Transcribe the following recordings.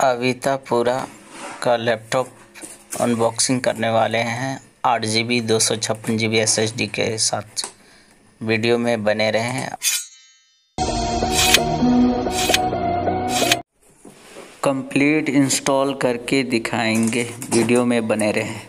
अविता पूरा का laptop unboxing करने वाले हैं। आठ जी बी दो सौ छप्पन G B S S D के साथ वीडियो में बने रहे हैं। कंप्लीट इंस्टॉल करके दिखाएँगे वीडियो में बने रहें।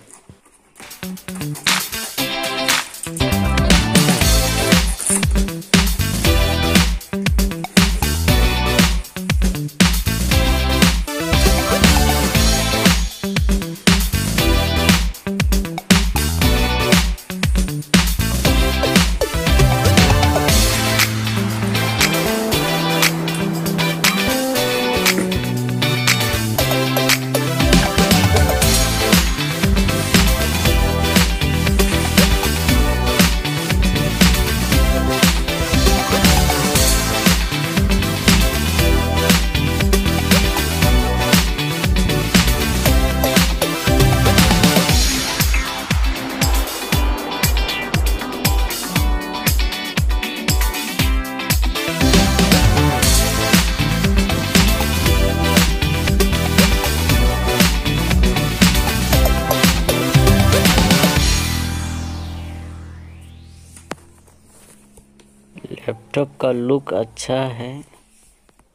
लैपटॉप का लुक अच्छा है,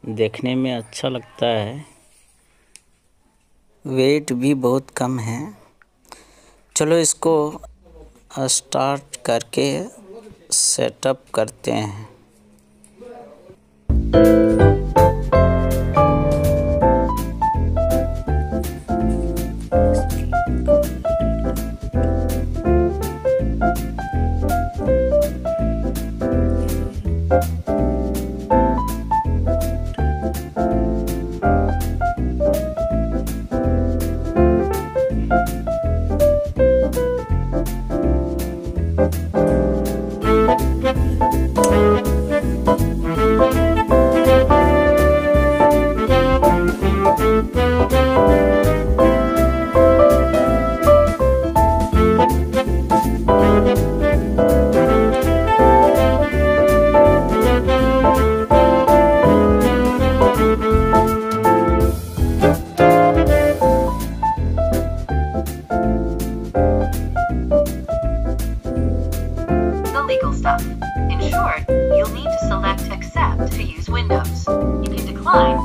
देखने में अच्छा लगता है। वेट भी बहुत कम है। चलो इसको स्टार्ट करके सेटअप करते हैं। in short you'll need to select Accept to use Windows. You can decline,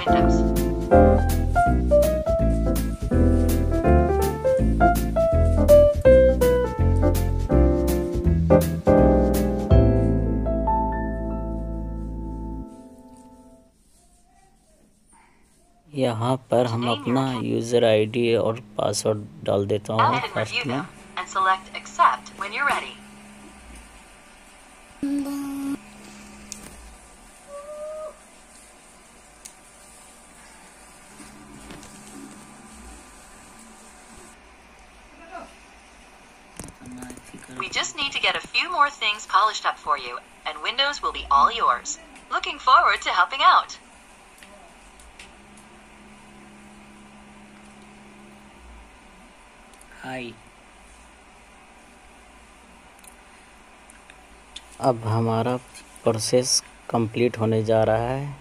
Windows. यहाँ पर हम अपना यूज़र आईडी और पासवर्ड डाल देता हूँ फ़र्स्ट में। We just need to get a few more things polished up for you, and Windows will be all yours. Looking forward to helping out. हाय अब हमारा प्रोसेस कंप्लीट होने जा रहा है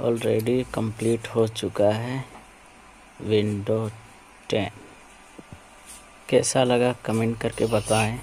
ऑलरेडी कंप्लीट हो चुका है विंडो टेन कैसा लगा कमेंट करके बताएँ।